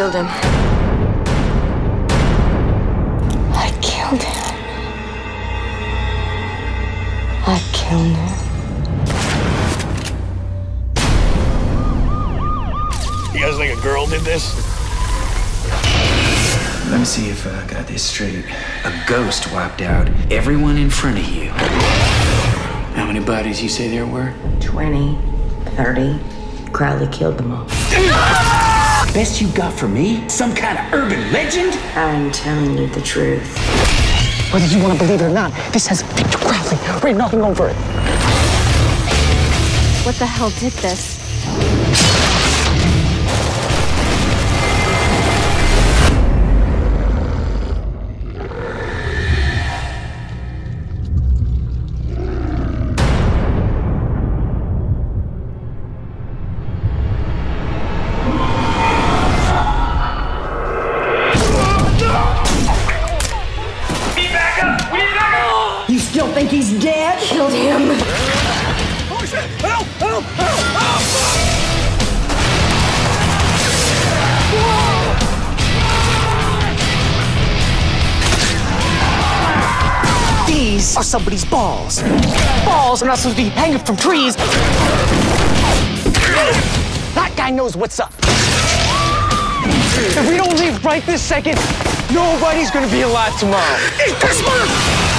killed him. I killed him. I killed him. You guys think a girl did this? Let me see if uh, I got this straight. A ghost wiped out everyone in front of you. How many bodies you say there were? 20, 30. Crowley killed them all. Ah! Best you got for me? Some kind of urban legend? I'm telling you the truth. Whether you want to believe it or not, this has Victor Crowley written nothing over it. What the hell did this? Think he's dead? Killed him. These are somebody's balls. Balls are not supposed to be hanging from trees. That guy knows what's up. If we don't leave right this second, nobody's gonna be alive tomorrow. Eat this mother!